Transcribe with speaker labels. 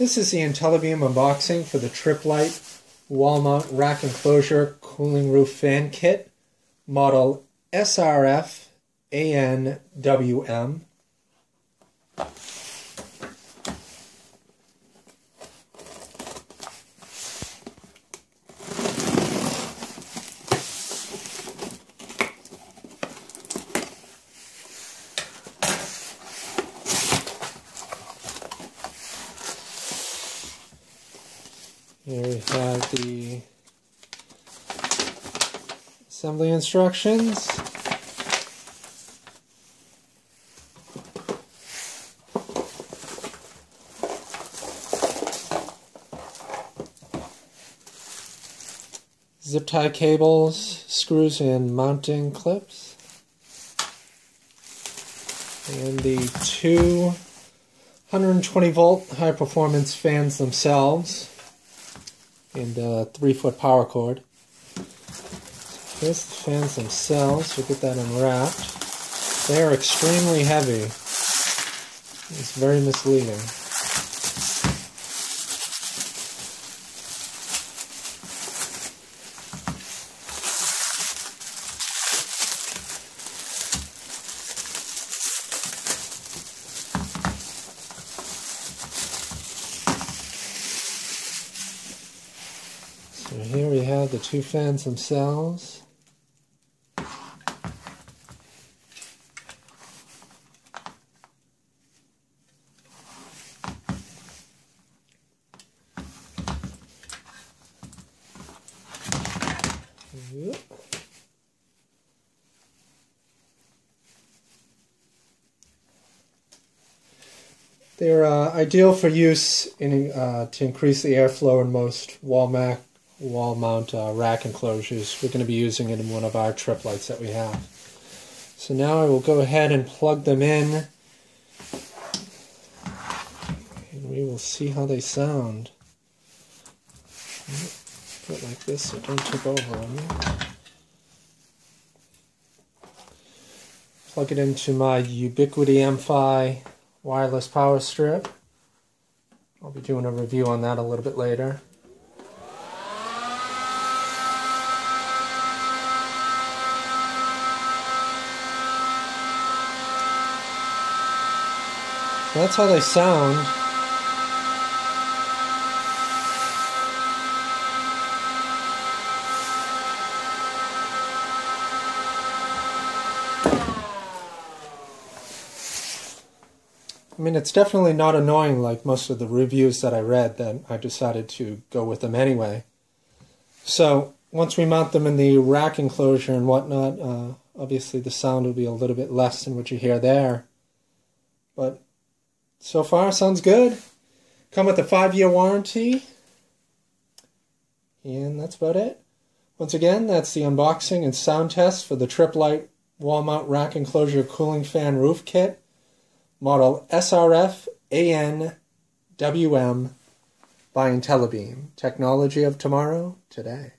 Speaker 1: This is the IntelliBeam unboxing for the Tripp Lite wall rack enclosure cooling roof fan kit, model SRF ANWM. Here we have the assembly instructions. Zip tie cables, screws and mounting clips. And the two 120 volt high performance fans themselves and a three foot power cord. Here's the fans themselves. We'll get that unwrapped. They are extremely heavy. It's very misleading. So here we have the two fans themselves. They're uh, ideal for use in, uh, to increase the airflow in most wall, mac, wall mount uh, rack enclosures. We're going to be using it in one of our Tripp Lites that we have. So now I will go ahead and plug them in and we will see how they sound. Put it like this so don't tip over on me. Plug it into my Ubiquiti MFi wireless power strip. I'll be doing a review on that a little bit later. That's how they sound. I mean, it's definitely not annoying like most of the reviews that I read that I decided to go with them anyway. So, once we mount them in the rack enclosure and whatnot, uh, obviously the sound will be a little bit less than what you hear there. But so far, sounds good. Come with a five year warranty. And that's about it. Once again, that's the unboxing and sound test for the Tripp Lite wall mount rack enclosure cooling fan roof kit, model SRF ANWM by IntelliBeam. Technology of tomorrow, today.